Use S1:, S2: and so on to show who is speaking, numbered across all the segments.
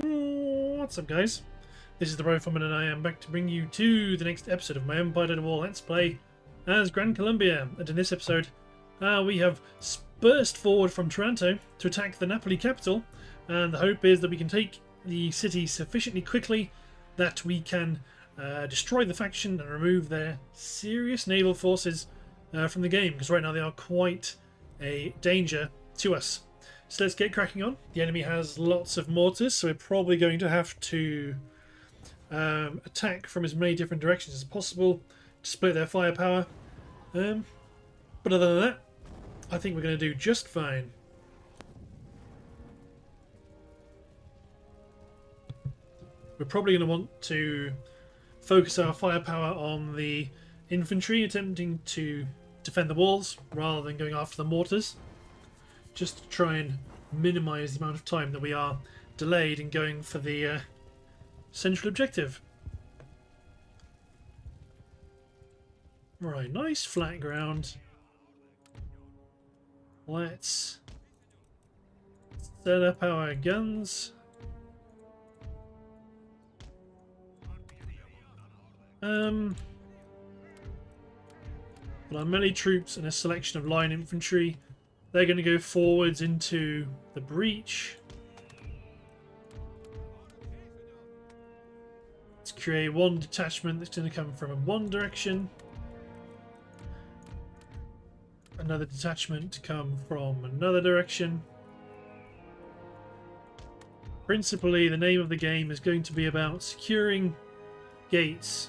S1: What's up, guys? This is the Rifleman, and I am back to bring you to the next episode of my Empire Total War Let's Play as Gran Colombia. And in this episode, uh, we have burst forward from Taranto to attack the Napoli capital, and the hope is that we can take the city sufficiently quickly that we can uh, destroy the faction and remove their serious naval forces uh, from the game, because right now they are quite a danger to us. So let's get cracking on. The enemy has lots of mortars, so we're probably going to have to um, attack from as many different directions as possible to split their firepower. Um, but other than that, I think we're going to do just fine. We're probably going to want to focus our firepower on the infantry attempting to defend the walls rather than going after the mortars just to try and minimize the amount of time that we are delayed in going for the uh, central objective. Right, nice flat ground. Let's set up our guns. Um, but our melee troops and a selection of line infantry they're going to go forwards into the breach. Let's create one detachment that's going to come from one direction. Another detachment to come from another direction. Principally, the name of the game is going to be about securing gates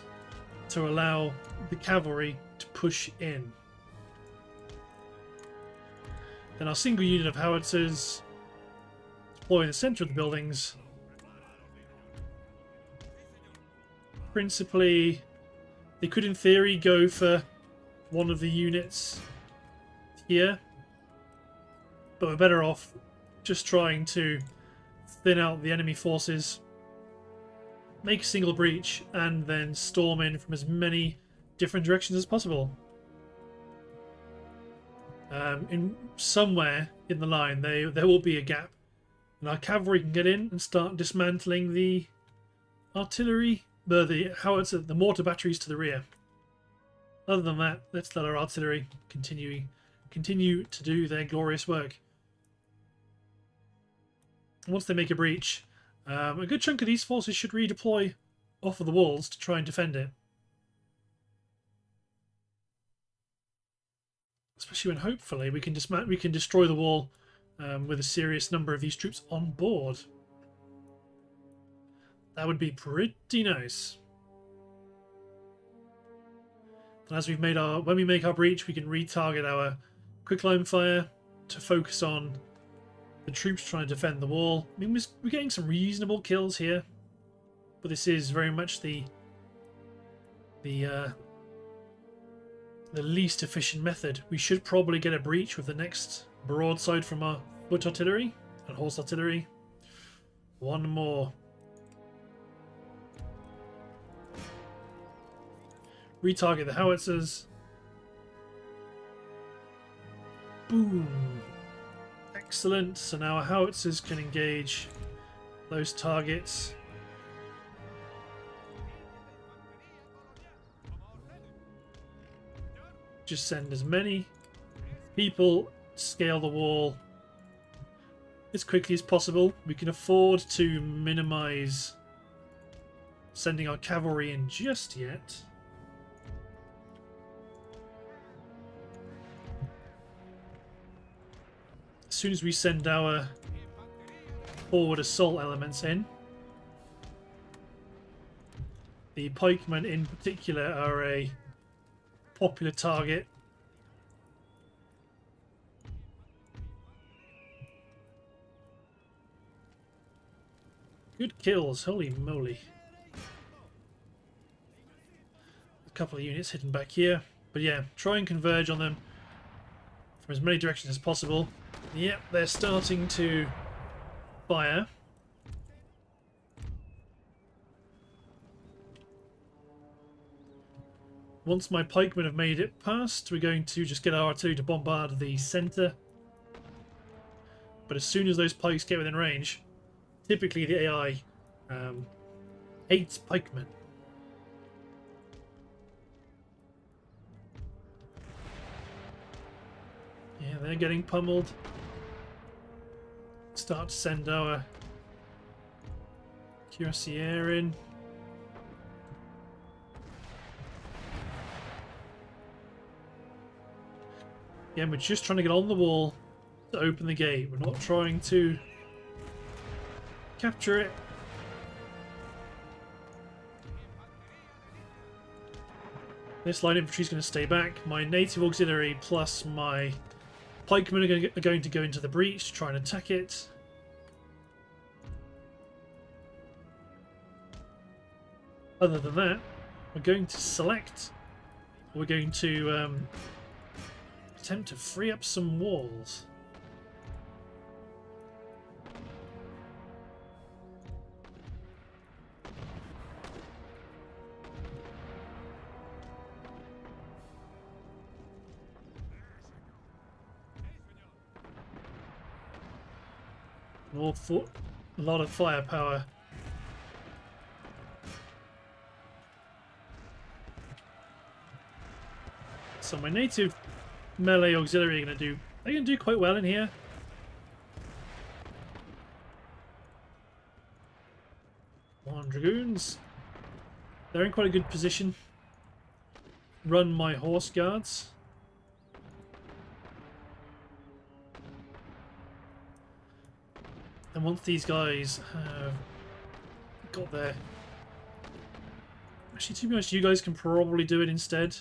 S1: to allow the cavalry to push in. Then our single unit of howitzers deploy in the centre of the buildings. Principally, they could in theory go for one of the units here, but we're better off just trying to thin out the enemy forces, make a single breach, and then storm in from as many different directions as possible um, in somewhere in the line they there will be a gap. And our cavalry can get in and start dismantling the artillery the the howitzer the mortar batteries to the rear. Other than that let's let our artillery continue continue to do their glorious work. Once they make a breach um, a good chunk of these forces should redeploy off of the walls to try and defend it especially when hopefully we can we can destroy the wall um, with a serious number of these troops on board. That would be pretty nice. And as we've made our, when we make our breach, we can retarget our quicklime fire to focus on the troops trying to defend the wall. I mean, we're getting some reasonable kills here, but this is very much the the uh, the least efficient method. We should probably get a breach with the next broadside from our foot artillery and horse artillery. One more. Retarget the howitzers. Boom. Excellent. So now our howitzers can engage those targets. Just send as many people scale the wall as quickly as possible. We can afford to minimize sending our cavalry in just yet. As soon as we send our forward assault elements in, the pikemen in particular are a popular target. Good kills, holy moly. A couple of units hidden back here. But yeah, try and converge on them from as many directions as possible. Yep, they're starting to fire. Once my pikemen have made it past, we're going to just get our artillery to bombard the centre. But as soon as those pikes get within range, typically the AI um, hates pikemen. Yeah, they're getting pummeled. Start to send our cuirassier in. Again, we're just trying to get on the wall to open the gate. We're not trying to capture it. This line infantry is going to stay back. My native auxiliary plus my pikemen are going, to, go into the breach to try and attack it. Other than that, we're going to select. We're going to um, attempt to free up some walls. An awful lot of firepower. So my native melee auxiliary are going to do... They're going to do quite well in here. One Dragoons. They're in quite a good position. Run my Horse Guards. And once these guys have got there, Actually, to be honest, you guys can probably do it instead.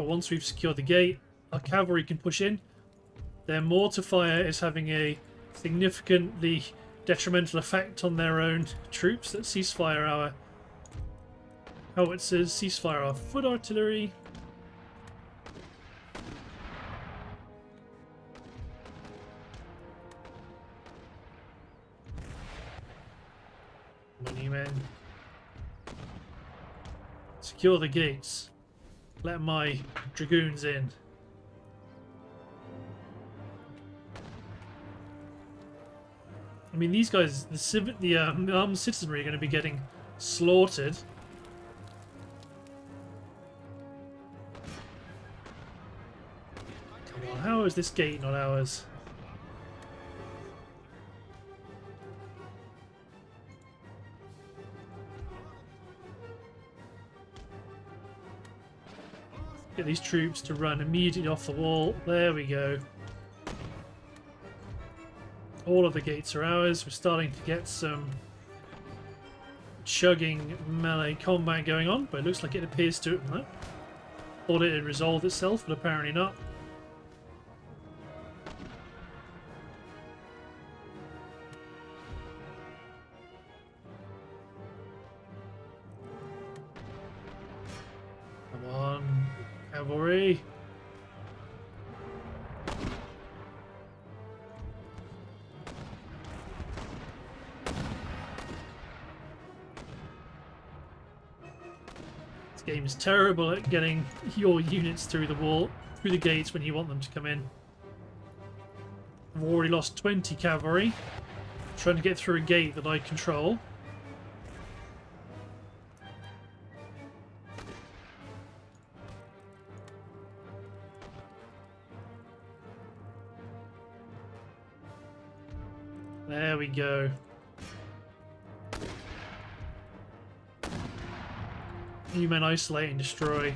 S1: But once we've secured the gate, our cavalry can push in. Their mortar fire is having a significantly detrimental effect on their own troops that ceasefire our howitzers, oh, ceasefire our foot artillery. Money men. Secure the gates. Let my dragoons in. I mean, these guys, the civ the um, citizenry are going to be getting slaughtered. Come on, how is this gate not ours? Get these troops to run immediately off the wall. There we go. All of the gates are ours. We're starting to get some chugging melee combat going on, but it looks like it appears to... Thought it had resolved itself, but apparently not. Game is terrible at getting your units through the wall, through the gates when you want them to come in. I've already lost 20 cavalry, trying to get through a gate that I control. You men isolate and destroy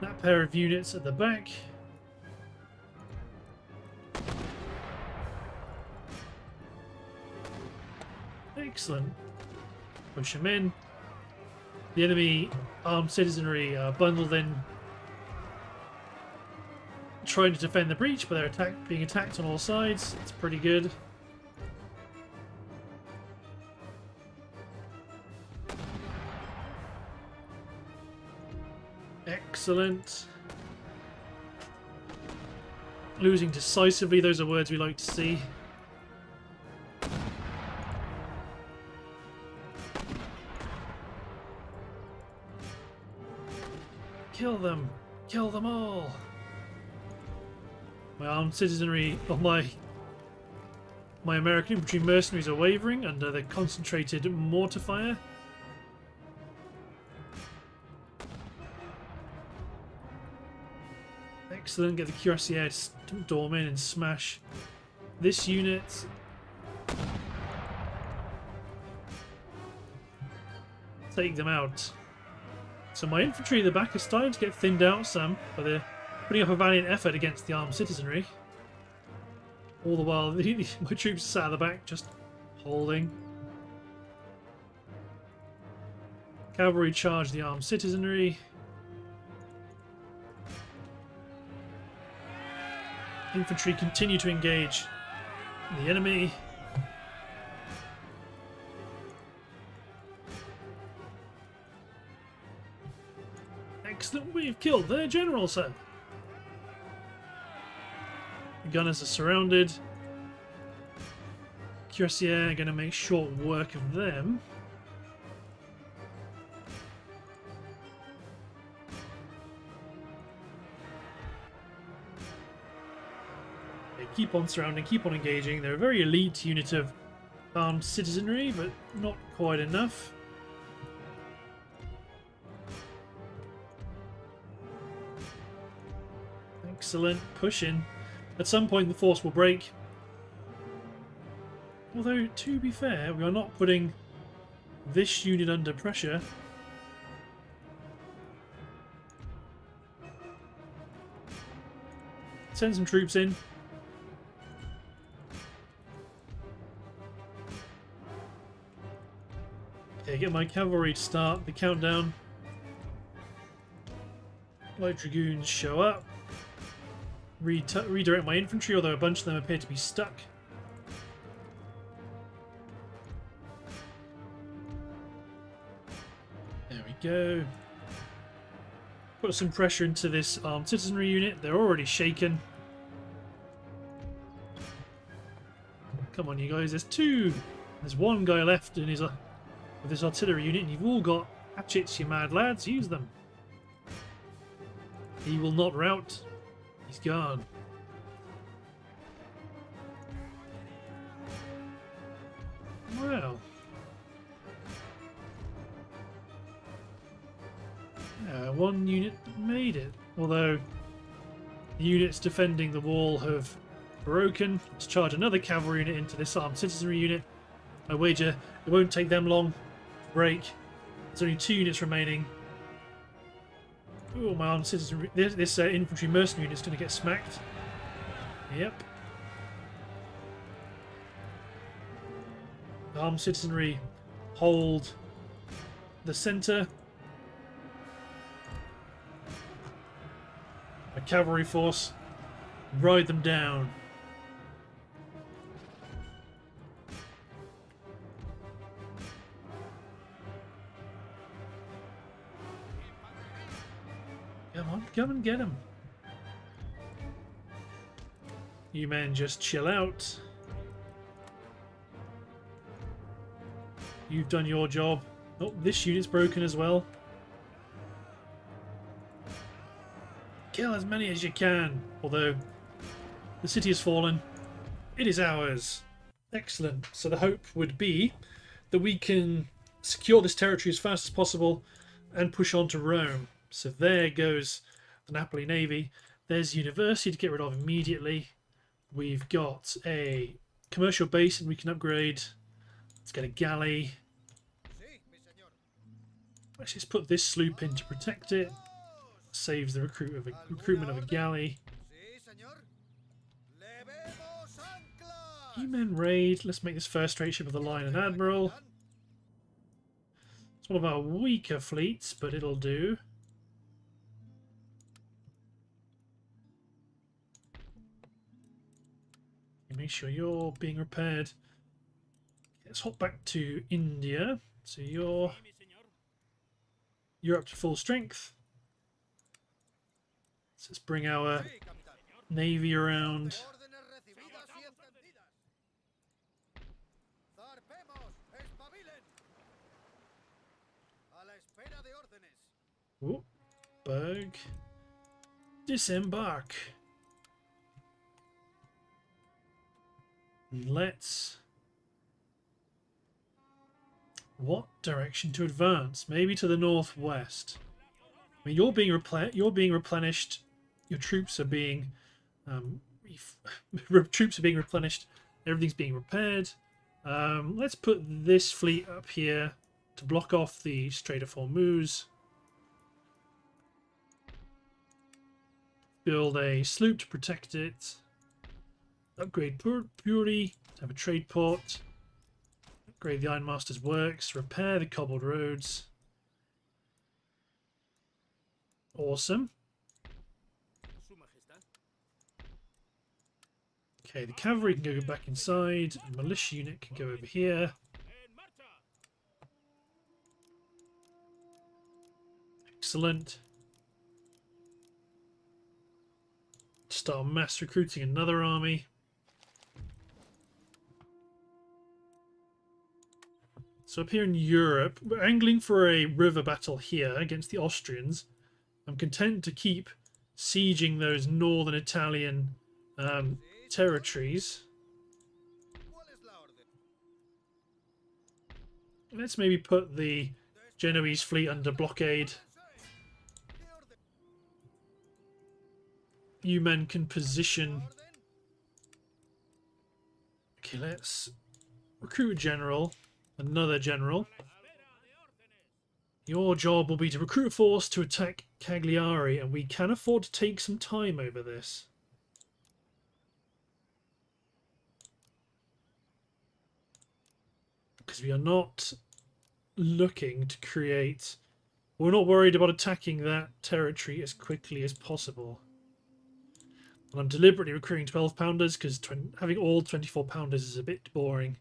S1: that pair of units at the back. Excellent. Push them in. The enemy armed citizenry are bundled in trying to defend the breach, but they're attack being attacked on all sides. It's pretty good. Excellent. Losing decisively, those are words we like to see. Kill them! Kill them all! My armed citizenry, or my My American infantry mercenaries are wavering under the concentrated mortar fire. Excellent. Get the cuirassier in and smash this unit. Take them out. So my infantry at the back is starting to get thinned out some, but they're putting up a valiant effort against the armed citizenry. All the while, my troops sat at the back, just holding. Cavalry charge the armed citizenry. Infantry continue to engage the enemy. Excellent, we've killed their general, sir. The gunners are surrounded. Cuirassier are going to make short work of them. Keep on surrounding, keep on engaging. They're a very elite unit of armed citizenry, but not quite enough. Excellent, pushing. At some point the force will break. Although, to be fair, we are not putting this unit under pressure. Send some troops in. Get my cavalry to start the countdown. Light Dragoons show up redirect my infantry, although a bunch of them appear to be stuck. There we go. Put some pressure into this armed citizenry unit. They're already shaken. Come on, you guys. There's two. There's one guy left in his uh, with his artillery unit, and you've all got hatchets, you mad lads. Use them. He will not rout. He's gone. Well. Uh, one unit made it. Although the units defending the wall have broken. Let's charge another cavalry unit into this armed citizenry unit. I wager it won't take them long break. There's only two units remaining. Oh, my armed citizen. This, this uh, infantry mercenary unit is going to get smacked. Yep. armed citizenry hold the centre. A cavalry force ride them down. Come and get him. You men just chill out. You've done your job. Oh, this unit's broken as well. Kill as many as you can. Although, the city has fallen. It is ours. Excellent. So the hope would be that we can secure this territory as fast as possible and push on to Rome. So there goes the Napoli Navy. There's university to get rid of immediately. We've got a commercial base and we can upgrade. Let's get a galley. Let's just put this sloop in to protect it. Saves the recruit of a, recruitment of a galley. You men raid. Let's make this first rate ship of the line an admiral. It's one of our weaker fleets, but it'll do. Make sure you're being repaired. Let's hop back to India. So you're you're up to full strength. So let's bring our navy around. Ooh, bug. Disembark. Let's... What direction to advance? Maybe to the northwest. I mean, you're being replen you're being replenished. Your troops are being um, troops are being replenished. Everything's being repaired. Um, let's put this fleet up here to block off the Strait of Hormuz. Build a sloop to protect it. Upgrade Puri have a trade port. Upgrade the Ironmaster's works. Repair the cobbled roads. Awesome. Okay, the cavalry can go back inside. The militia unit can go over here. Excellent. Start mass recruiting another army. So up here in Europe, we're angling for a river battle here against the Austrians. I'm content to keep sieging those northern Italian um, territories. Let's maybe put the Genoese fleet under blockade. You men can position... Okay, let's recruit a general. Another general. Your job will be to recruit a force to attack Cagliari, and we can afford to take some time over this. because we are not looking to create... We're not worried about attacking that territory as quickly as possible. And I'm deliberately recruiting 12 pounders because having all 24 pounders is a bit boring.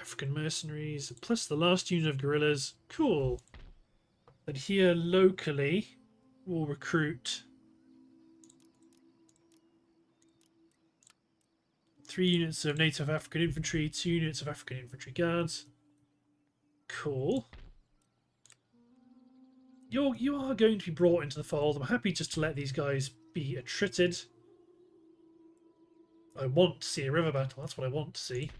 S1: African mercenaries, plus the last unit of guerrillas. Cool. And here locally, we'll recruit Three units of native African infantry, two units of African infantry guards. Cool. You're, you are going to be brought into the fold. I'm happy just to let these guys be attrited. I want to see a river battle. That's what I want to see.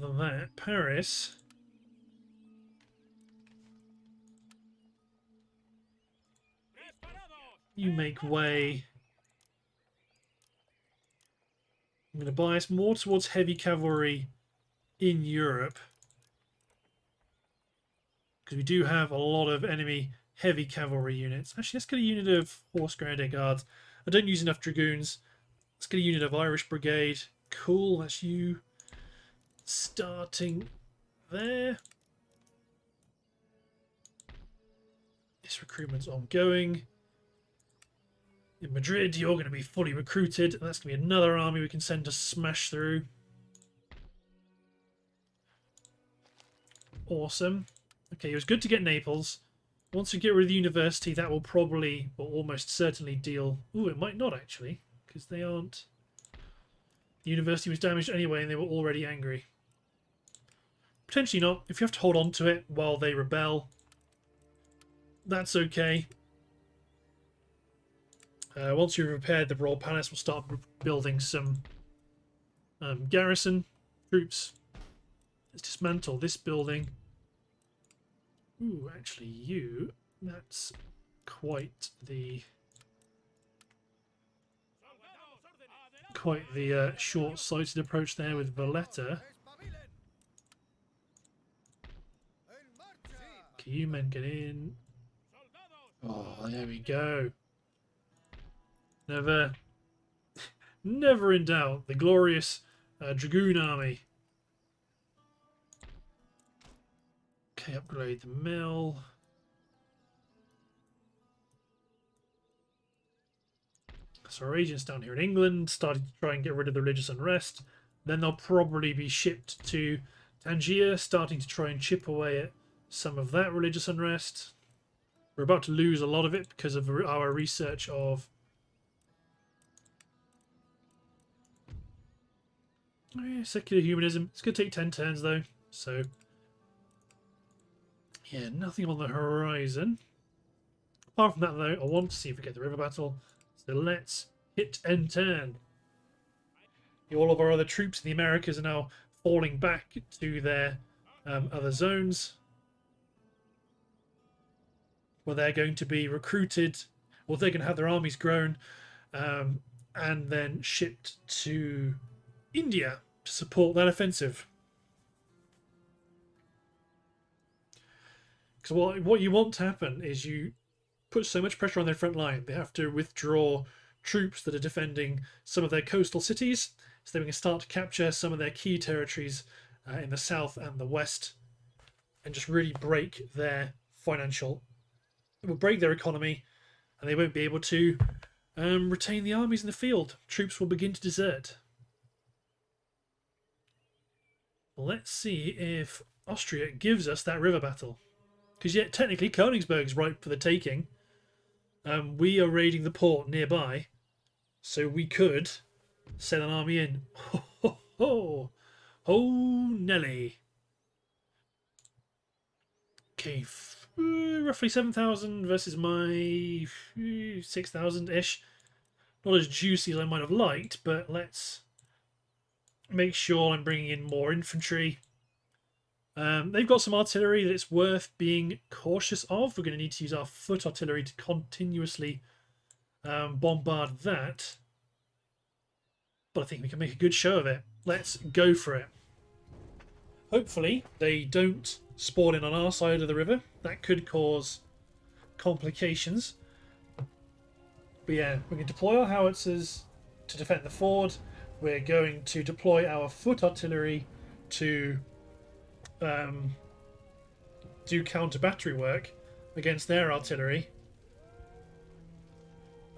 S1: Than that, Paris You make way. I'm going to bias more towards heavy cavalry in Europe. Because we do have a lot of enemy heavy cavalry units. Actually, let's get a unit of Horse Grenadier Guards. I don't use enough Dragoons. Let's get a unit of Irish Brigade. Cool, that's you. Starting there. This recruitment's ongoing. In Madrid, you're going to be fully recruited. And that's going to be another army we can send to smash through. Awesome. Okay, it was good to get Naples. Once we get rid of the university, that will probably, or almost certainly deal... Ooh, it might not actually, because they aren't... The university was damaged anyway, and they were already angry. Potentially not. If you have to hold on to it while they rebel, that's okay. Uh, once you've repaired the Royal Palace, we'll start building some um, garrison troops. Let's dismantle this building. Ooh, actually, you, that's quite the quite the uh, short-sighted approach there with Valletta. Okay, you men get in. Oh, there we go. Never, never in doubt. The glorious uh, Dragoon Army. Okay, upgrade the mill. So our agents down here in England started to try and get rid of the religious unrest. Then they'll probably be shipped to Tangier, starting to try and chip away at some of that religious unrest. We're about to lose a lot of it because of our research of Oh yeah, secular humanism. It's going to take 10 turns though, so... Yeah, nothing on the horizon. Apart from that, though, I want to see if we get the river battle. So let's hit and turn. All of our other troops in the Americas are now falling back to their um, other zones where they're going to be recruited, or they're going to have their armies grown um, and then shipped to India to support that offensive. Because what, what you want to happen is you put so much pressure on their front line, they have to withdraw troops that are defending some of their coastal cities, so they can start to capture some of their key territories uh, in the south and the west, and just really break their financial, it will break their economy, and they won't be able to um, retain the armies in the field. Troops will begin to desert. Let's see if Austria gives us that river battle. Because yet technically Königsberg is ripe for the taking. Um, we are raiding the port nearby. So we could send an army in. Ho ho ho! Oh Nelly! Okay, uh, roughly 7,000 versus my 6,000-ish. Not as juicy as I might have liked, but let's make sure I'm bringing in more infantry. Um, they've got some artillery that it's worth being cautious of. We're going to need to use our foot artillery to continuously um, bombard that. But I think we can make a good show of it. Let's go for it. Hopefully they don't spawn in on our side of the river. That could cause complications. But yeah, we can deploy our howitzers to defend the ford. We're going to deploy our foot artillery to um, do counter battery work against their artillery.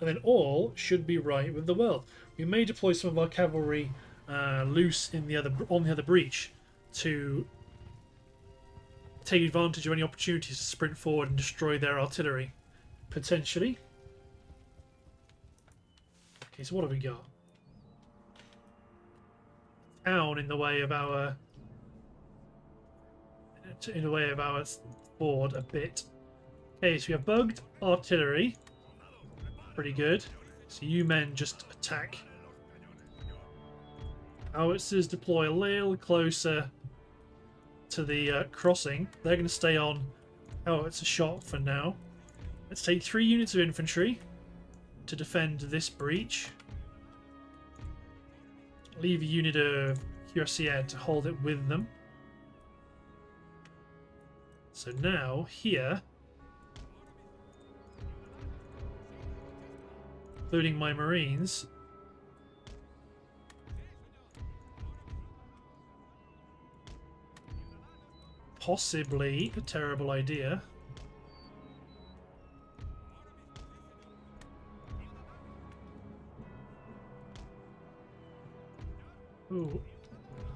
S1: And then all should be right with the world. We may deploy some of our cavalry uh, loose in the other on the other breach to take advantage of any opportunities to sprint forward and destroy their artillery. Potentially. Okay, so what have we got? Town in the way of our in the way of our board a bit. Okay, so we have bugged artillery. Pretty good. So you men just attack. Howitzers deploy a little closer to the uh, crossing. They're going to stay on Oh, it's a shot for now. Let's take three units of infantry to defend this breach. Leave a unit of cuirassier to hold it with them. So now, here, including my marines, possibly a terrible idea. Ooh,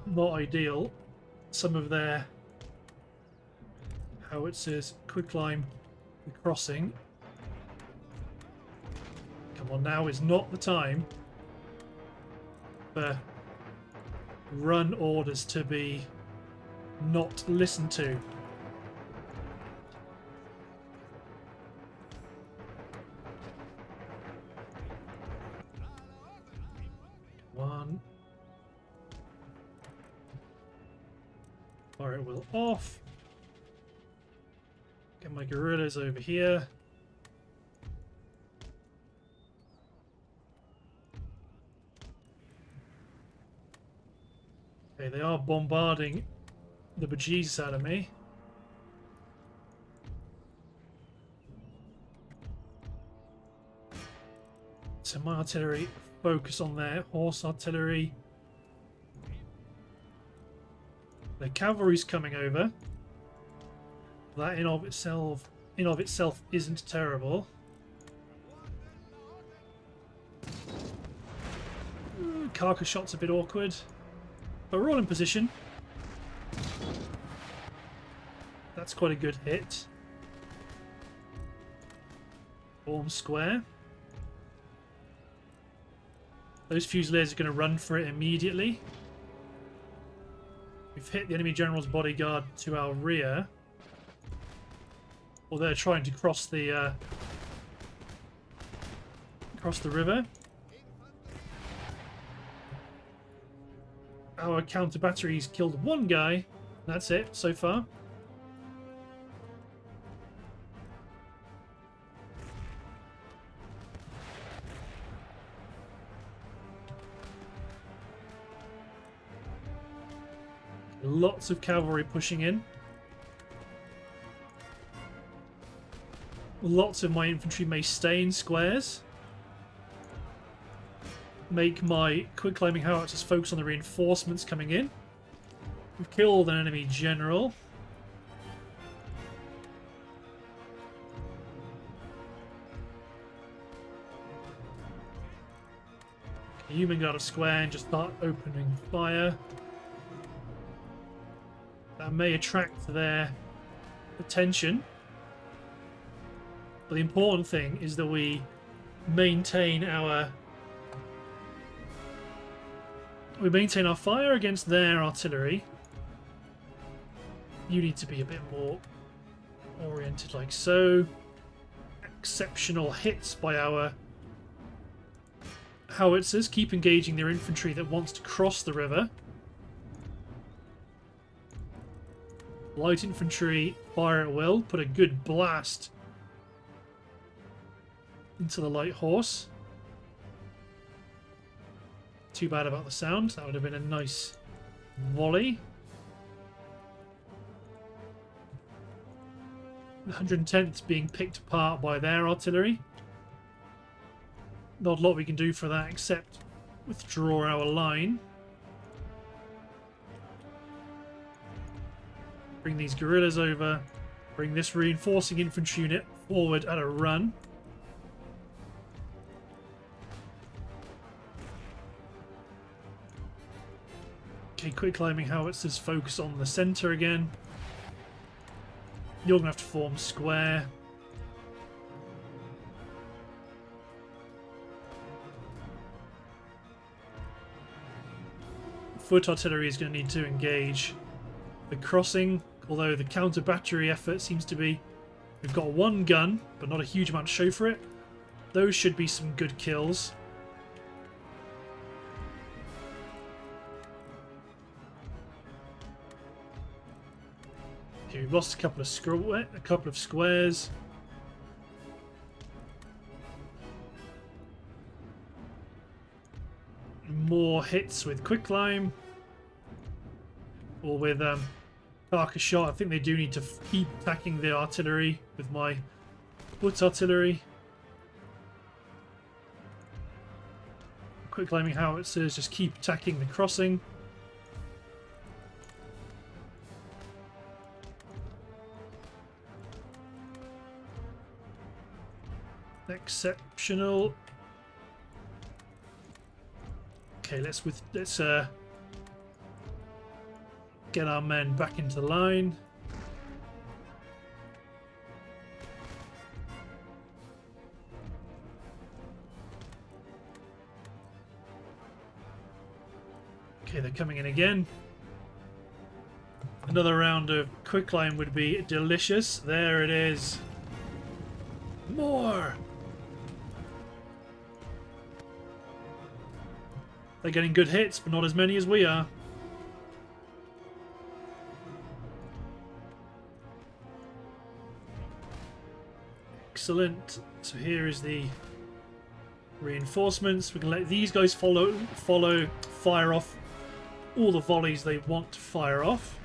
S1: not ideal. Some of their howitzers quicklime the crossing. Come on, now is not the time for run orders to be not listened to. One. Fire will off. Get my guerrillas over here. Okay, they are bombarding the bejesus out of me. So my artillery focus on their horse artillery. The cavalry's coming over. That in of itself in of itself isn't terrible. Carcass shot's a bit awkward. But we're all in position. That's quite a good hit. Form square. Those Fusiliers are going to run for it immediately. We've hit the enemy general's bodyguard to our rear. Or they're trying to cross the uh, across the river. Our counter batteries killed one guy. That's it so far. Lots of cavalry pushing in. Lots of my infantry may stay in squares. Make my quick climbing howitzers focus on the reinforcements coming in. We've killed an enemy general. Human guard of square and just start opening fire. That may attract their attention. But the important thing is that we maintain our we maintain our fire against their artillery. You need to be a bit more oriented like so. Exceptional hits by our howitzers. Keep engaging their infantry that wants to cross the river. Light infantry, fire at will. Put a good blast into the light horse. Too bad about the sound. That would have been a nice volley. The 110th being picked apart by their artillery. Not a lot we can do for that except withdraw our line. Bring these guerrillas over. Bring this reinforcing infantry unit forward at a run. Okay, quick climbing howitzers focus on the centre again. You're going to have to form square. Foot artillery is going to need to engage the crossing, although the counter battery effort seems to be... We've got one gun, but not a huge amount to show for it. Those should be some good kills. Okay, we've lost a couple of a couple of squares. More hits with quicklime. Or with um, darker shot. I think they do need to keep attacking the artillery with my foot artillery. Quick climbing howitzers just keep attacking the crossing. Exceptional. Okay, let's with let's uh get our men back into line. Okay, they're coming in again. Another round of quicklime would be delicious. There it is. More! They're getting good hits, but not as many as we are. Excellent. So here is the reinforcements. We can let these guys follow, follow, fire off all the volleys they want to fire off.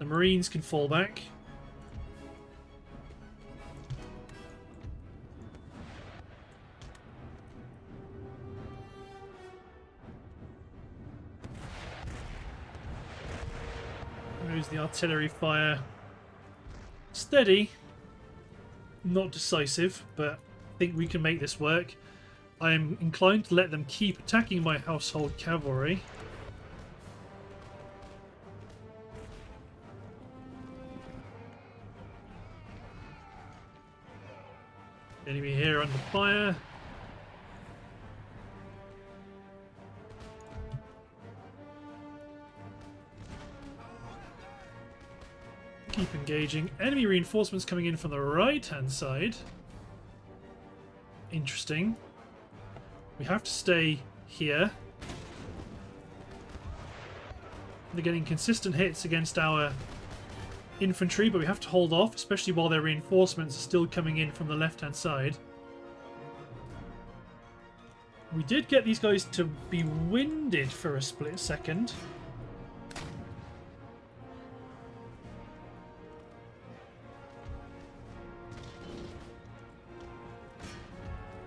S1: The Marines can fall back. the artillery fire. Steady. Not decisive, but I think we can make this work. I am inclined to let them keep attacking my household cavalry. Enemy here under fire. Keeping engaging. Enemy reinforcements coming in from the right-hand side. Interesting. We have to stay here. They're getting consistent hits against our infantry, but we have to hold off, especially while their reinforcements are still coming in from the left-hand side. We did get these guys to be winded for a split second.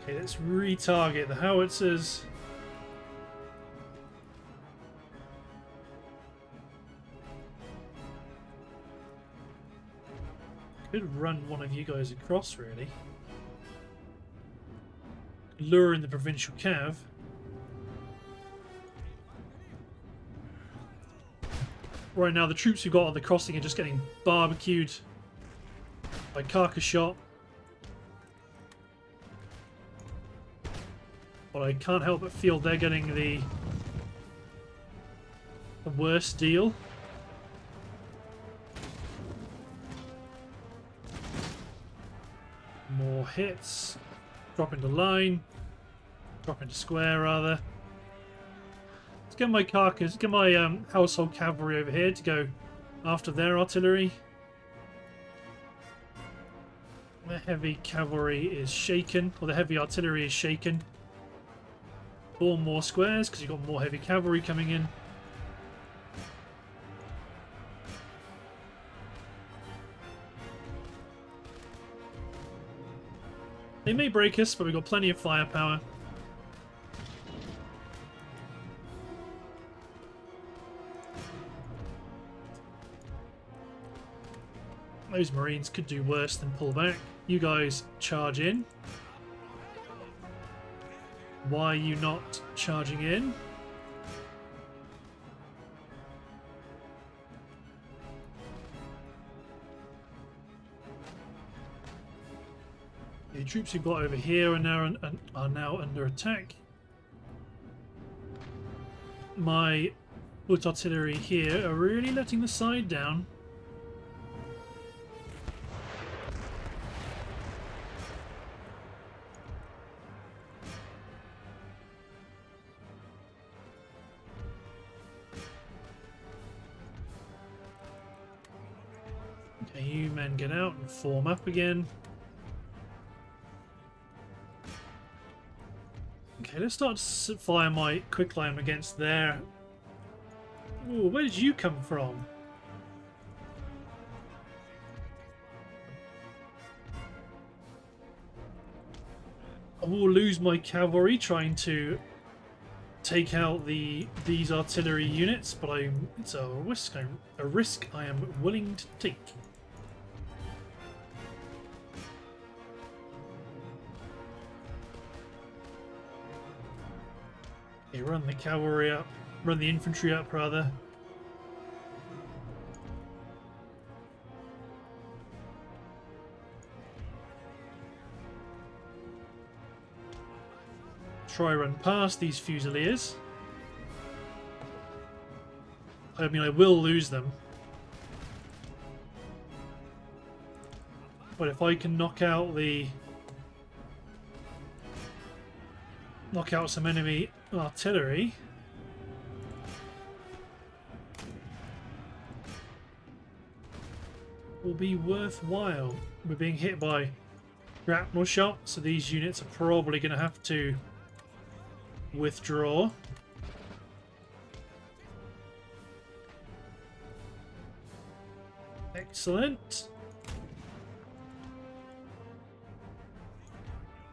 S1: Okay, let's retarget the howitzers. Could run one of you guys across, really. Lure in the provincial cav. Right now, the troops we've got on the crossing are just getting barbecued by carcass But I can't help but feel they're getting the, the worst deal. More hits. Drop into line. Drop into square, rather. Let's get my carcass, get my um, household cavalry over here to go after their artillery. The heavy cavalry is shaken, or the heavy artillery is shaken. Four more squares, because you've got more heavy cavalry coming in. They may break us, but we've got plenty of firepower. Those marines could do worse than pull back. You guys charge in. Why are you not charging in? The troops you've got over here are now are now under attack. My foot artillery here are really letting the side down. Form up again. Okay, let's start fire my quicklime against there. Ooh, where did you come from? I will lose my cavalry trying to take out the these artillery units, but I'm it's a risk I'm, a risk I am willing to take. Okay, run the cavalry up. Run the infantry up, rather. Try run past these Fusiliers. I mean, I will lose them. But if I can knock out the... Knock out some enemy artillery. Will be worthwhile. We're being hit by grapnel shot, so these units are probably going to have to withdraw. Excellent.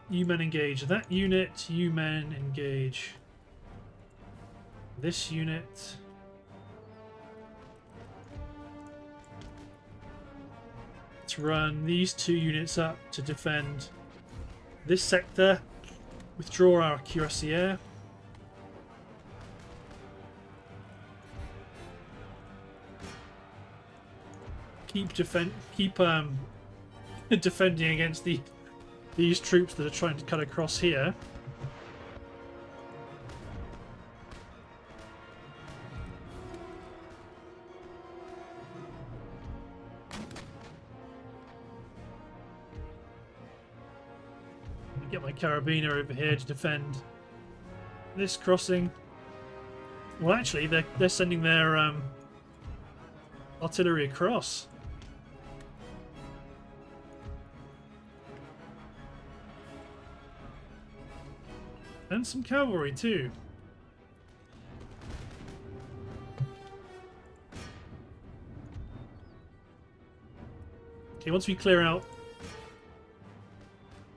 S1: You men engage that unit, you men engage this unit. Let's run these two units up to defend this sector. Withdraw our cuirassier. Keep defend keep um defending against the these troops that are trying to cut across here. Carabiner over here to defend this crossing. Well, actually, they're they're sending their um, artillery across. And some cavalry too. Okay, once we clear out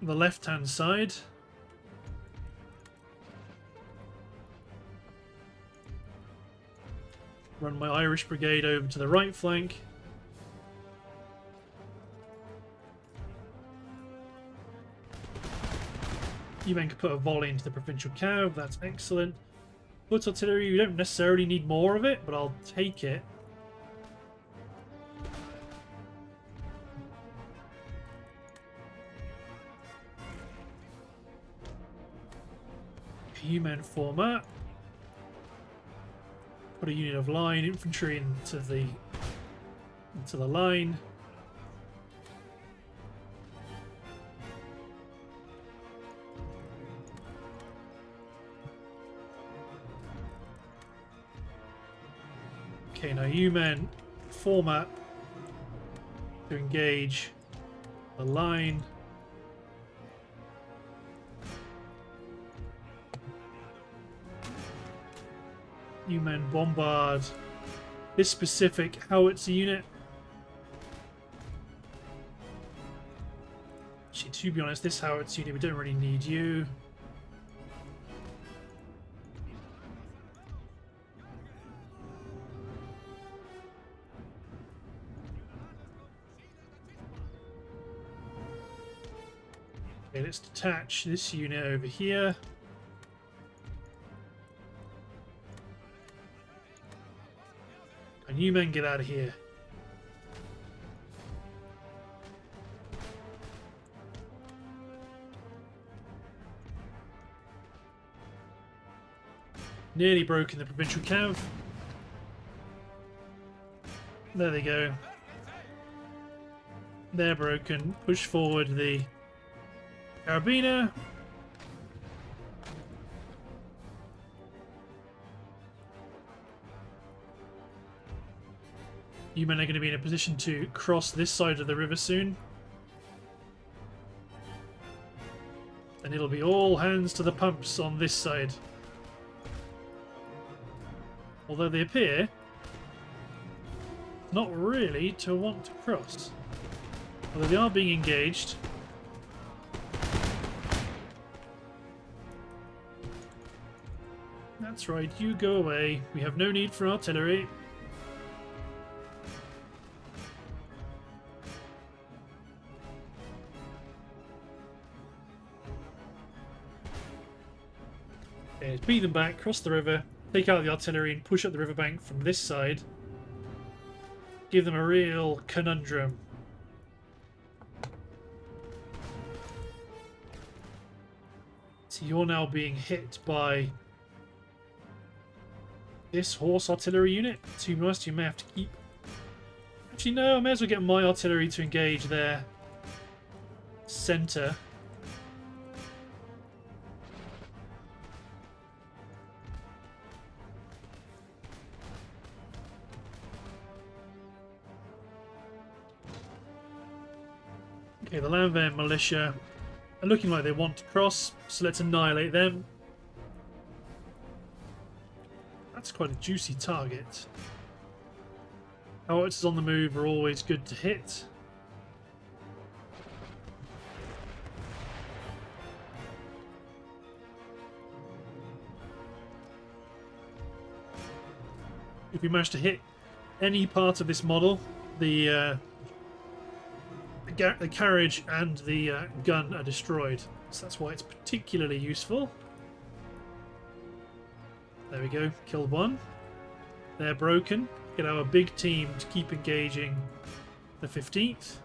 S1: the left-hand side, run my Irish Brigade over to the right flank. You then can put a volley into the provincial cav, that's excellent. Foot artillery, you don't necessarily need more of it, but I'll take it. Human format. Put a unit of line infantry into the into the line. Okay, now you men format to engage the line. You men bombard this specific howitzer unit. Actually, to be honest, this howitzer unit, we don't really need you. Okay, let's detach this unit over here. You men get out of here. Nearly broken the provincial cav. There they go. They're broken. Push forward the Carabinier. You men are going to be in a position to cross this side of the river soon. And it'll be all hands to the pumps on this side. Although they appear not really to want to cross. Although they are being engaged. That's right, you go away. We have no need for artillery. Okay, beat them back, cross the river, take out the artillery and push up the riverbank from this side. Give them a real conundrum. So you're now being hit by this horse artillery unit. To be honest, you may have to keep. Actually, no, I may as well get my artillery to engage their centre. Okay, the Landwehr militia are looking like they want to cross, so let's annihilate them. That's quite a juicy target. Howitzers on the move are always good to hit. If we manage to hit any part of this model, the uh, the carriage and the uh, gun are destroyed. So that's why it's particularly useful. There we go, killed one. They're broken. Get our big team to keep engaging the 15th.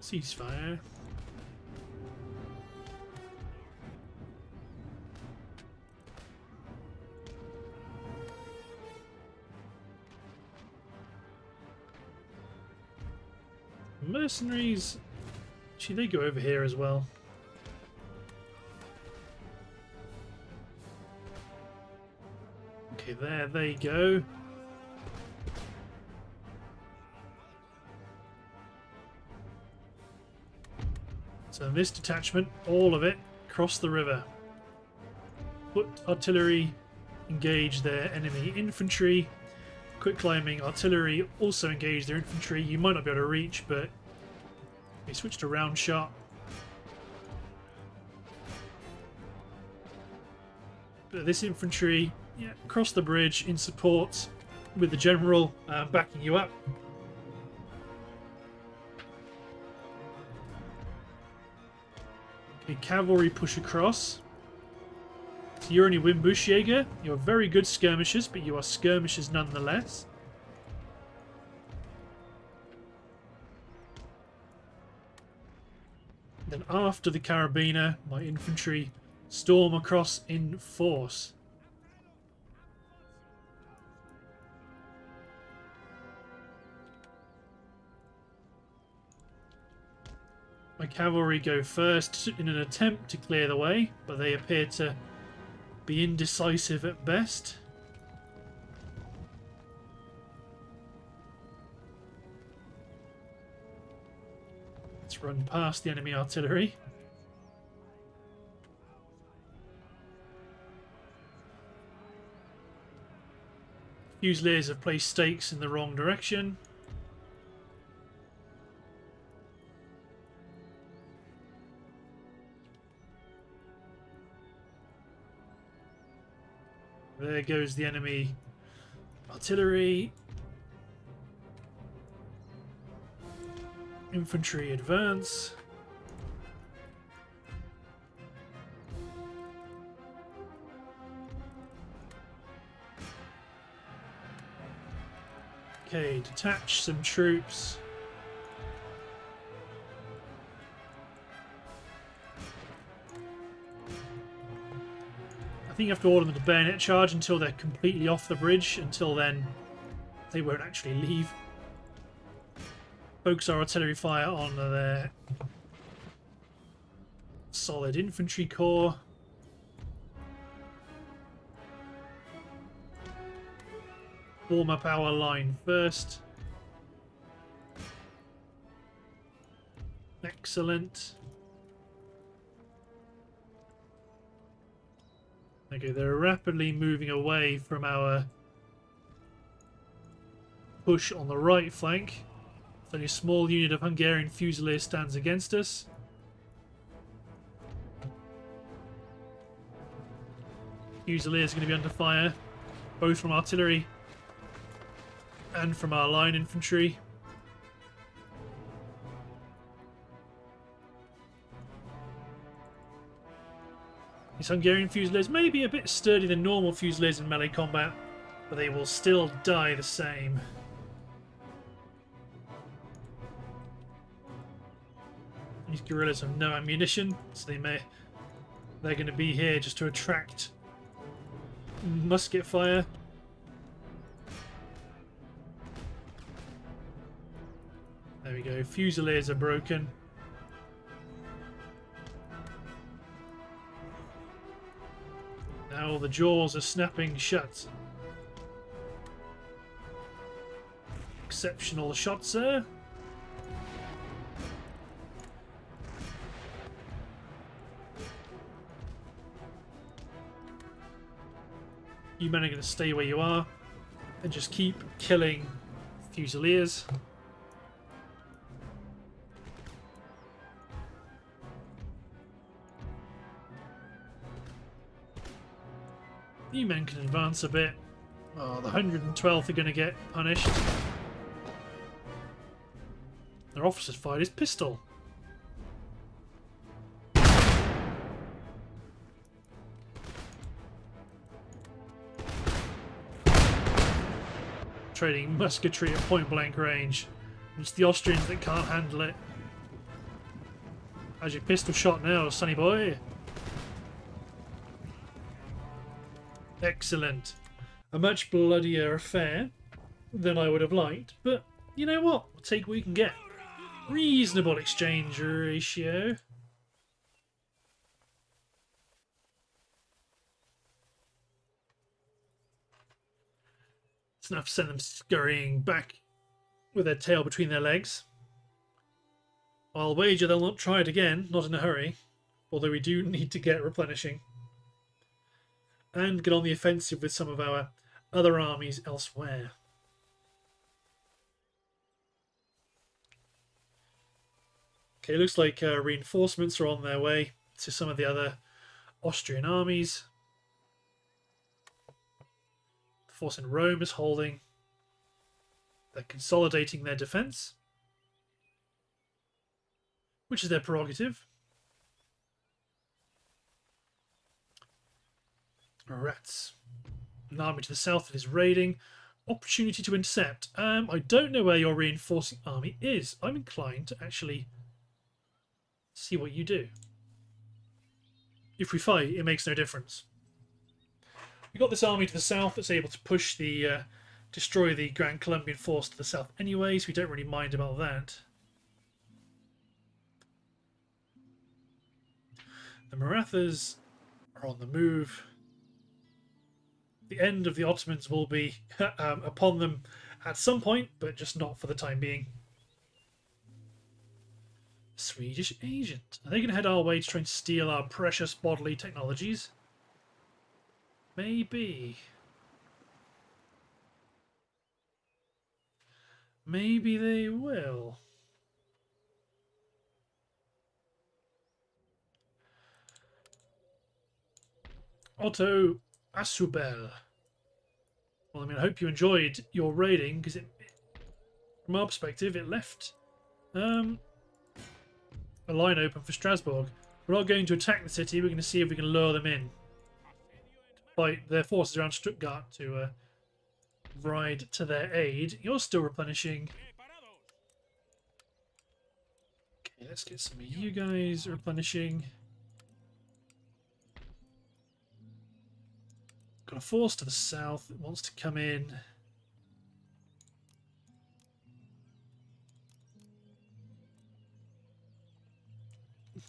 S1: Ceasefire. Mercenaries... Actually, they go over here as well. Okay, there they go. So this detachment, all of it, cross the river. Put artillery, engage their enemy infantry. Quick climbing artillery also engage their infantry. You might not be able to reach, but they switch to round shot. But this infantry, yeah, cross the bridge in support with the general uh, backing you up. Okay, cavalry push across. So you're only Wimbushjäger. You're very good skirmishers, but you are skirmishers nonetheless. After the Carabinier, my infantry storm across in force. My cavalry go first in an attempt to clear the way, but they appear to be indecisive at best. Run past the enemy artillery. Fusiliers have placed stakes in the wrong direction. There goes the enemy artillery. Infantry advance. Okay, detach some troops. I think you have to order them to bayonet charge until they're completely off the bridge. Until then, they won't actually leave. Focus our artillery fire on their solid infantry corps. Warm up our line first. Excellent. Okay, they're rapidly moving away from our push on the right flank. Only a small unit of Hungarian Fusiliers stands against us. Fusiliers are going to be under fire, both from artillery and from our line infantry. These Hungarian Fusiliers may be a bit sturdier than normal Fusiliers in melee combat, but they will still die the same. These guerrillas have no ammunition, so they may they're going to be here just to attract musket fire. There we go. Fusiliers are broken. Now the jaws are snapping shut. Exceptional shot, sir. You men are going to stay where you are and just keep killing Fusiliers. You men can advance a bit. Oh, the 112th are going to get punished. Their officer's fired his pistol. Trading musketry at point blank range. It's the Austrians that can't handle it. How's your pistol shot now, sonny boy? Excellent. A much bloodier affair than I would have liked, but you know what? We'll take what we can get. reasonable exchange ratio. To send them scurrying back with their tail between their legs. I'll wager they'll not try it again, not in a hurry, although we do need to get replenishing. And get on the offensive with some of our other armies elsewhere. Okay, looks like uh, reinforcements are on their way to some of the other Austrian armies. The force in Rome is holding. They're consolidating their defence, which is their prerogative. Rats. An army to the south that is raiding. Opportunity to intercept. Um, I don't know where your reinforcing army is. I'm inclined to actually see what you do. If we fight, it makes no difference. We've got this army to the south that's able to push the, uh, destroy the Gran Colombian force to the south anyway, so we don't really mind about that. The Marathas are on the move. The end of the Ottomans will be um, upon them at some point, but just not for the time being. Swedish agent. Are they going to head our way to try and steal our precious bodily technologies? Maybe. Maybe they will. Otto Asubel. Well, I mean, I hope you enjoyed your raiding, because it, from our perspective, it left um, a line open for Strasbourg. We're not going to attack the city, we're going to see if we can lure them in. Fight their forces around Stuttgart to uh, ride to their aid. You're still replenishing. Okay, let's get some of you guys replenishing. Got a force to the south that wants to come in.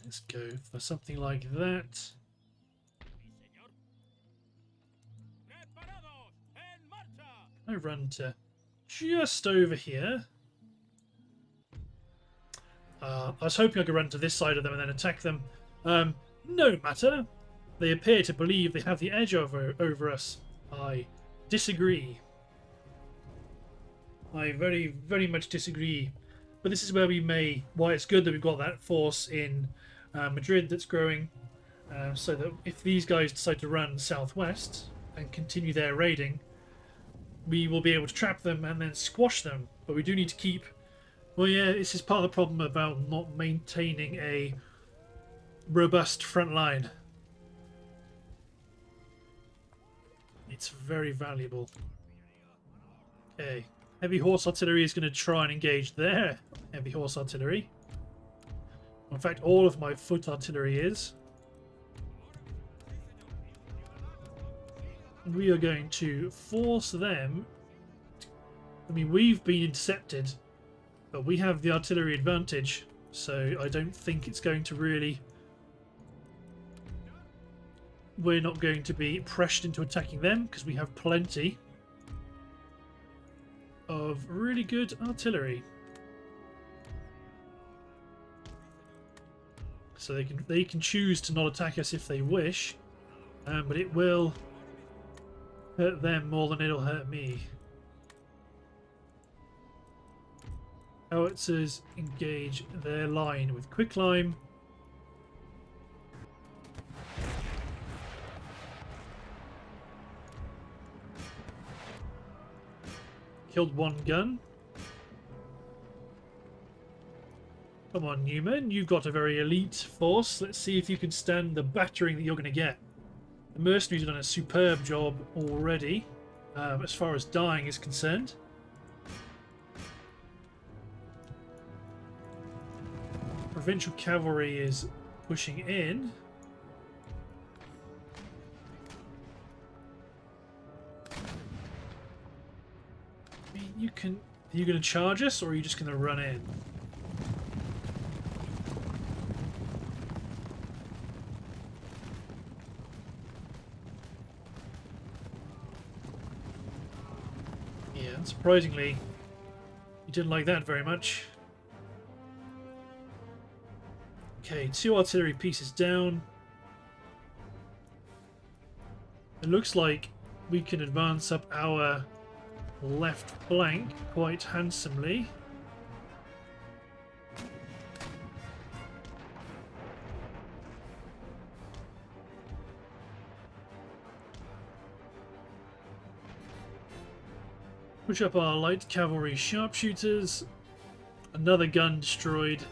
S1: Let's go for something like that. I run to just over here. Uh, I was hoping I could run to this side of them and then attack them. Um, no matter. They appear to believe they have the edge over over us. I disagree. I very, very much disagree. But this is where we may, why it's good that we've got that force in uh, Madrid that's growing, uh, so that if these guys decide to run southwest and continue their raiding, we will be able to trap them and then squash them. But we do need to keep. Well, yeah, this is part of the problem about not maintaining a robust front line. It's very valuable. Okay, heavy horse artillery is going to try and engage their heavy horse artillery. In fact, all of my foot artillery is. We are going to force them. I mean, we've been intercepted, but we have the artillery advantage, so I don't think it's going to really... We're not going to be pressured into attacking them, because we have plenty of really good artillery. So they can they can choose to not attack us if they wish, um, but it will hurt them more than it'll hurt me. Howitzers engage their line with quicklime. Killed one gun. Come on, Newman. You've got a very elite force. Let's see if you can stand the battering that you're going to get. The mercenaries have done a superb job already, um, as far as dying is concerned. Provincial cavalry is pushing in. You can... Are you going to charge us, or are you just going to run in? Yeah, surprisingly, you didn't like that very much. Okay, two artillery pieces down. It looks like we can advance up our left flank quite handsomely. Push up our light cavalry sharpshooters. Another gun destroyed.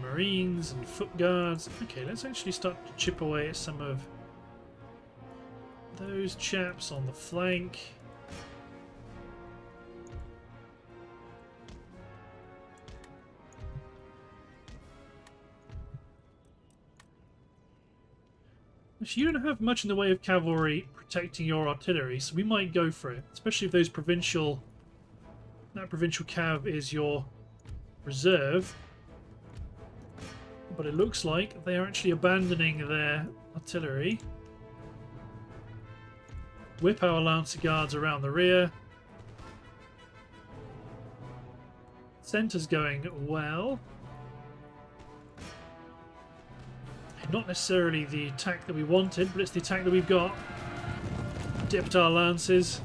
S1: Marines and foot guards. Okay, let's actually start to chip away at some of those chaps on the flank. You don't have much in the way of cavalry protecting your artillery, so we might go for it. Especially if those provincial... That provincial cav is your reserve. But it looks like they are actually abandoning their artillery. Whip our Lancer Guards around the rear. Centre's going well. Not necessarily the attack that we wanted, but it's the attack that we've got. Dipped our lances.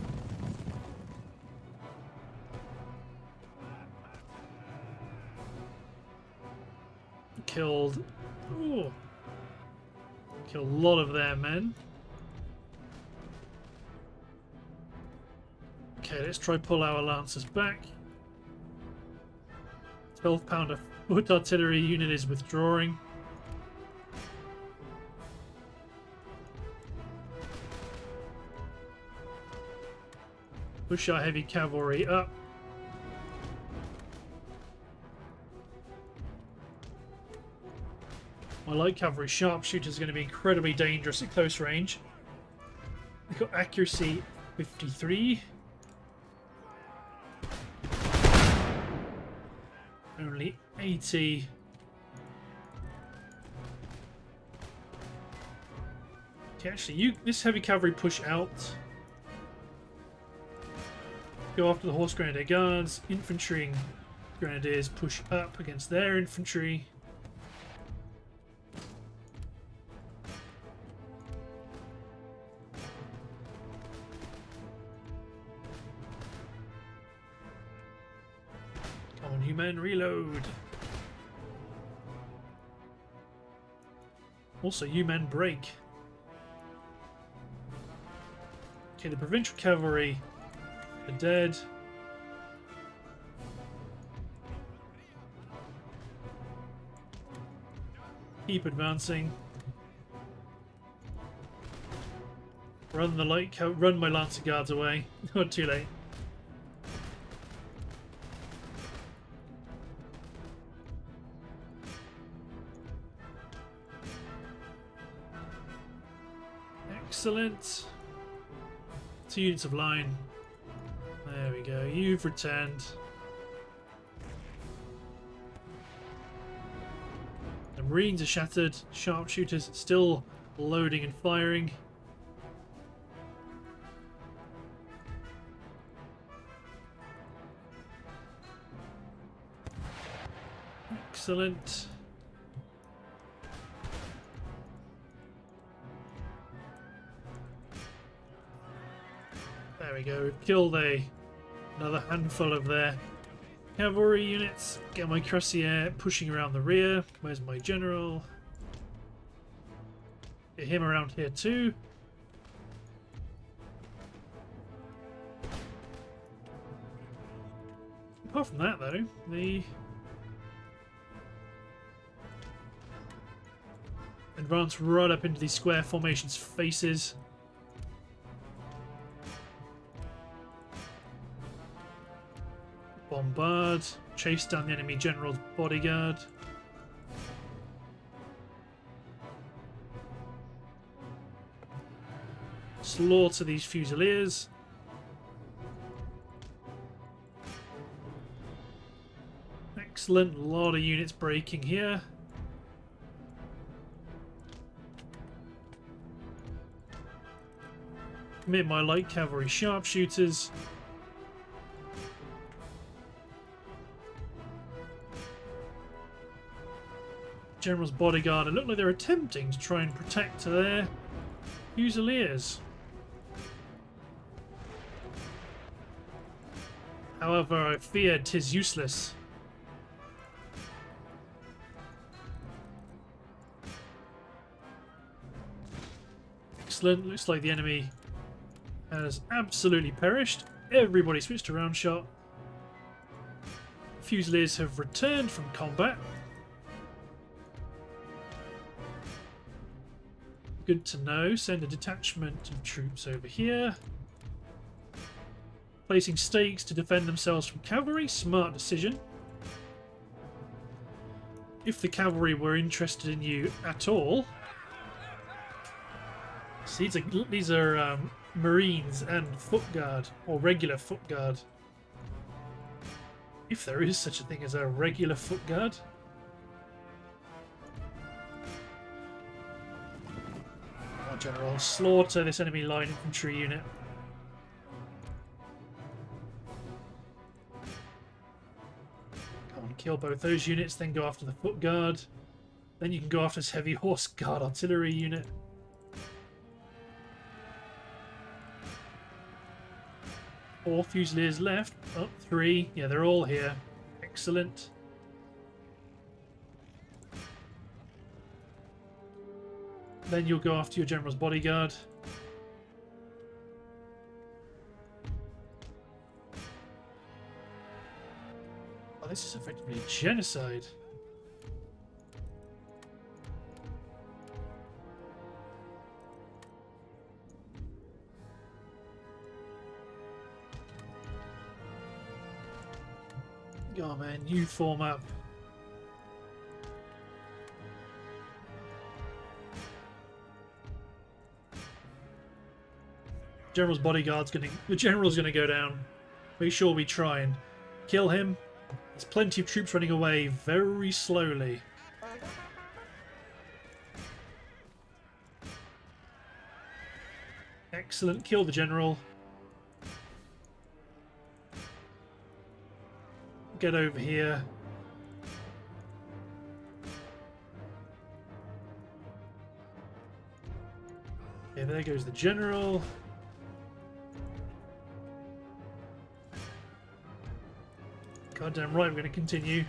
S1: Killed... Ooh. Killed a lot of their men. Okay, let's try pull our lancers back. 12 pounder foot artillery unit is withdrawing. Push our heavy cavalry up. My light cavalry sharpshooter is going to be incredibly dangerous at close range. We've got accuracy 53. Only 80. Okay, actually, you this heavy cavalry push out. Go after the horse grenadier guards. Infantry grenadiers push up against their infantry. Come on, human, reload. Also, human break. Okay, the provincial cavalry are dead. Keep advancing. Run the light run my Lancer Guards away. Not oh, too late. Excellent. Two units of line. We go. You've returned. The Marines are shattered. Sharpshooters still loading and firing. Excellent. There we go. We've killed a Another handful of their cavalry units. Get my cuirassier pushing around the rear. Where's my general? Get him around here too. Apart from that though, the advance right up into these square formations faces. bombard, chase down the enemy general's bodyguard. Slaughter these fusiliers. Excellent, a lot of units breaking here. Commit my light cavalry sharpshooters. General's bodyguard. It looked like they're attempting to try and protect their Fusiliers. However, I fear tis useless. Excellent. Looks like the enemy has absolutely perished. Everybody switched to round shot. Fusiliers have returned from combat. Good to know. Send a detachment of troops over here. Placing stakes to defend themselves from cavalry. Smart decision. If the cavalry were interested in you at all. See, these are, these are um, marines and foot guard, or regular foot guard. If there is such a thing as a regular foot guard. General. Slaughter this enemy line infantry unit. Come on, kill both those units, then go after the foot guard. Then you can go after this heavy horse guard artillery unit. Four Fusiliers left. Up Oh, three. Yeah, they're all here. Excellent. Then you'll go after your general's bodyguard. Oh, this is effectively genocide. Oh man, you form up. General's bodyguard's gonna... The General's gonna go down. Make sure we try and kill him. There's plenty of troops running away very slowly. Excellent. Kill the General. Get over here. Okay, there goes the General. Goddamn right, we're going to continue.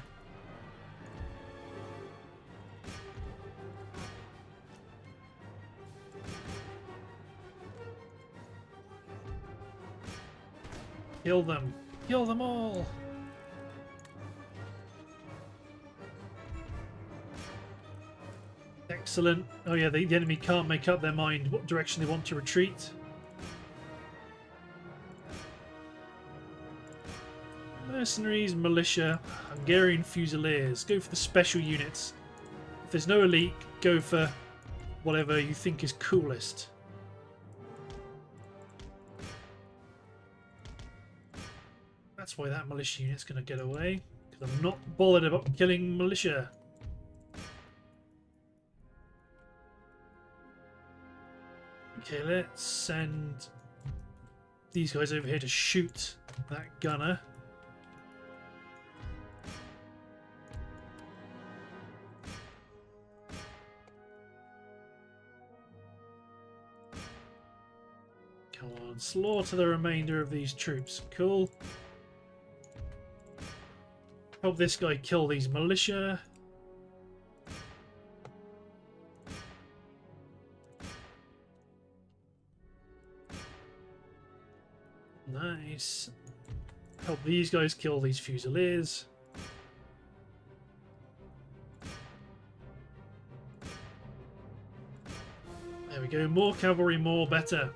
S1: Kill them. Kill them all. Excellent. Oh yeah, the, the enemy can't make up their mind what direction they want to retreat. Mercenaries, Militia, Hungarian Fusiliers. Go for the special units. If there's no elite, go for whatever you think is coolest. That's why that militia unit's going to get away. Because I'm not bothered about killing militia. Okay, let's send these guys over here to shoot that gunner. Slaughter the remainder of these troops. Cool. Help this guy kill these militia. Nice. Help these guys kill these fusiliers. There we go. More cavalry, more better.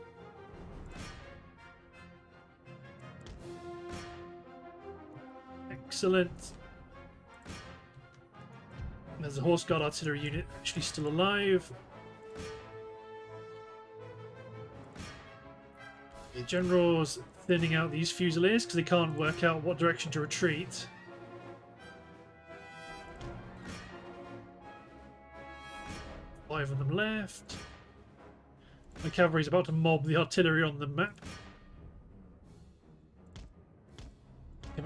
S1: Excellent. There's a Horse Guard artillery unit actually still alive. The general's thinning out these fusiliers because they can't work out what direction to retreat. Five of them left. The cavalry's about to mob the artillery on the map.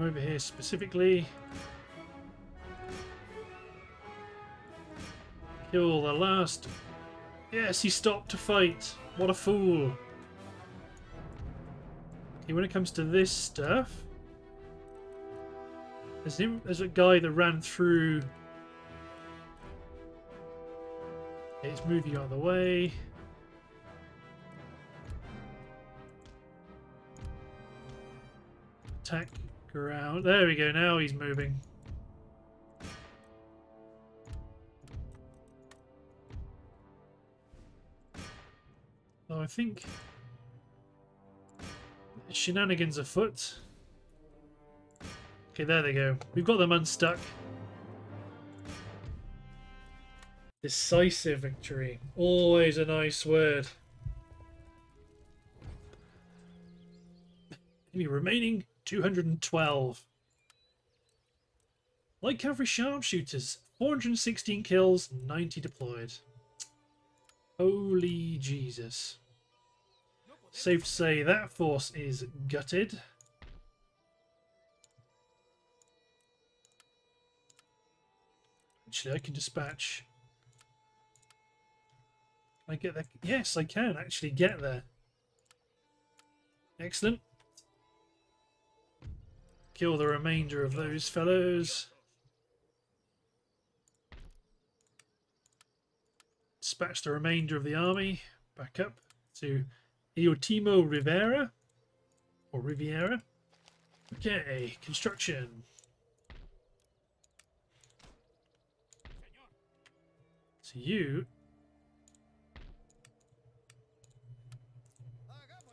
S1: Come over here specifically. Kill the last. Yes, he stopped to fight. What a fool. Okay, when it comes to this stuff, there's, him, there's a guy that ran through. Okay, it's moving out of the way. Attack ground. There we go. Now he's moving. Oh, I think shenanigans afoot. Okay, there they go. We've got them unstuck. Decisive victory. Always a nice word. Any remaining 212. Light cavalry sharpshooters. 416 kills, 90 deployed. Holy Jesus. Safe to say that force is gutted. Actually, I can dispatch. Can I get there? Yes, I can actually get there. Excellent. Kill the remainder of those fellows. Dispatch the remainder of the army back up to Eotimo Rivera or Riviera. Okay, construction. So you.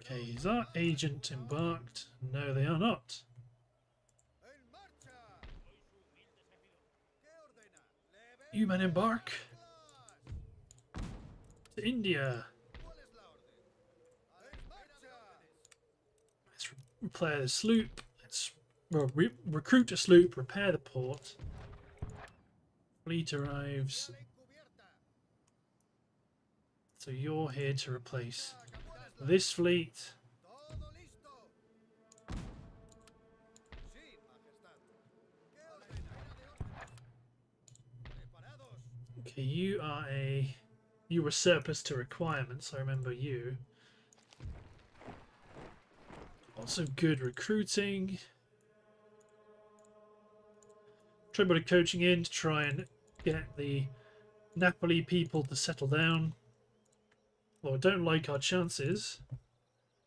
S1: Okay, is our agent embarked? No, they are not. You men embark to India. Let's repair the sloop. Let's well, re recruit a sloop, repair the port. Fleet arrives. So you're here to replace this fleet. Okay, you are a... You were surplus to requirements, I remember you. Lots of good recruiting. Try a coaching in to try and get the Napoli people to settle down. Well, I don't like our chances.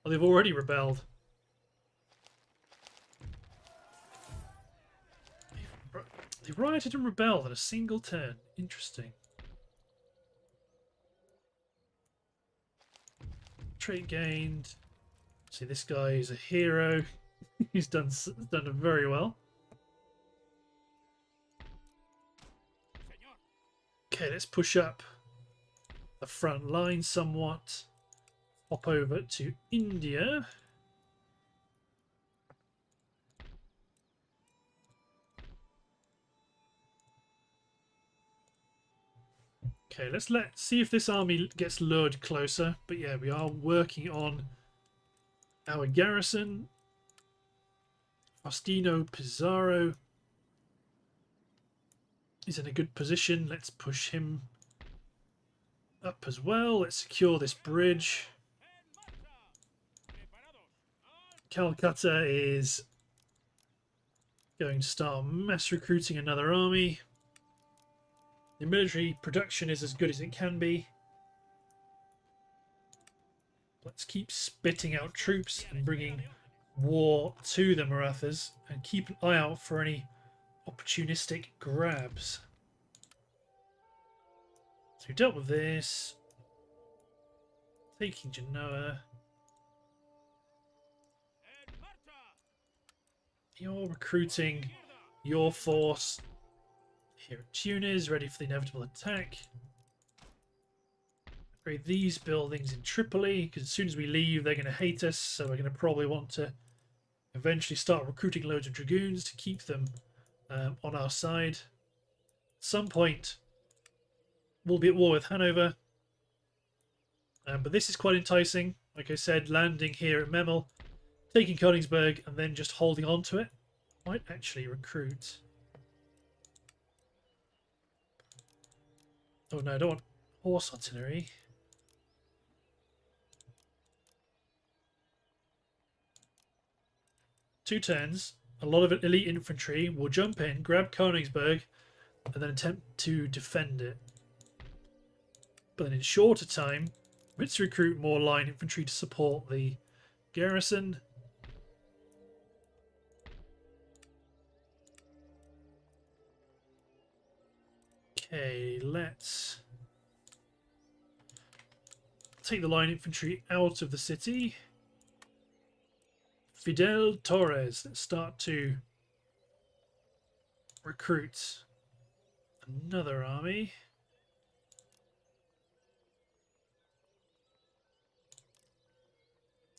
S1: Well, they've already rebelled. They rioted and rebelled in a single turn. Interesting. Trait gained. See, this guy is a hero. He's done done very well. Okay, let's push up the front line somewhat. Hop over to India. Okay, let's let see if this army gets lured closer. But yeah, we are working on our garrison. Faustino Pizarro is in a good position. Let's push him up as well. Let's secure this bridge. Calcutta is going to start mass recruiting another army. The military production is as good as it can be. Let's keep spitting out troops and bringing war to the Marathas and keep an eye out for any opportunistic grabs. So we dealt with this. Taking Genoa. You're recruiting your force here at Tunis, ready for the inevitable attack. Upgrade these buildings in Tripoli, because as soon as we leave, they're going to hate us, so we're going to probably want to eventually start recruiting loads of dragoons to keep them um, on our side. At some point, we'll be at war with Hanover. Um, but this is quite enticing. Like I said, landing here at Memel, taking Königsberg, and then just holding on to it. Might actually recruit. Oh no, I don't want horse artillery. Two turns, a lot of elite infantry will jump in, grab Königsberg, and then attempt to defend it. But then in shorter time, let's recruit more line infantry to support the garrison. Okay, let's take the line infantry out of the city. Fidel Torres, let's start to recruit another army.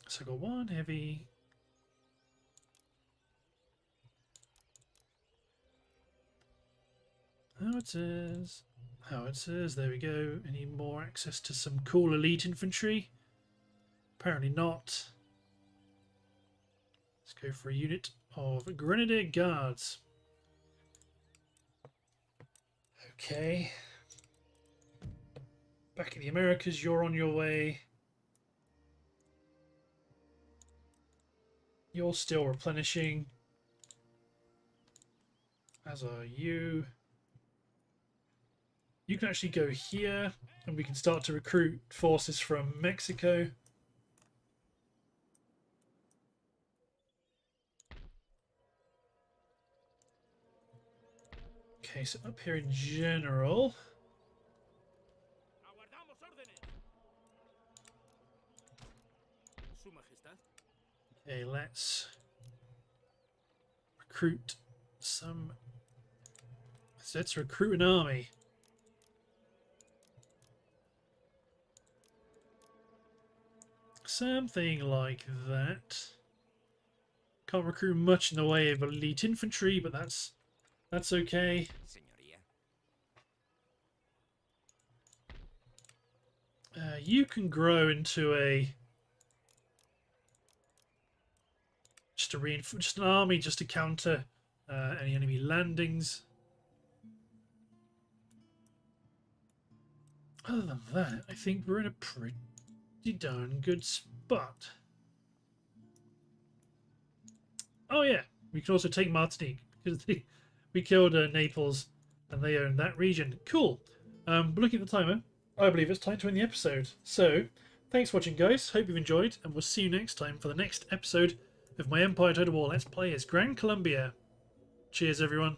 S1: So I got one heavy. How it says. How it says. There we go. Any more access to some cool elite infantry? Apparently not. Let's go for a unit of Grenadier Guards. Okay. Back in the Americas, you're on your way. You're still replenishing. As are you. You can actually go here and we can start to recruit forces from Mexico. Okay, so up here in general... Okay, let's recruit some... So let's recruit an army. Something like that. Can't recruit much in the way of elite infantry, but that's that's okay. Uh, you can grow into a just a reinf just an army just to counter uh, any enemy landings. Other than that, I think we're in a pretty darn good spot. Oh yeah, we can also take Martinique because the we killed uh, Naples and they own that region. Cool. Um, looking at the timer, I believe it's time to end the episode. So, thanks for watching, guys. Hope you've enjoyed, and we'll see you next time for the next episode of my Empire Total War Let's Play as Gran Colombia. Cheers, everyone.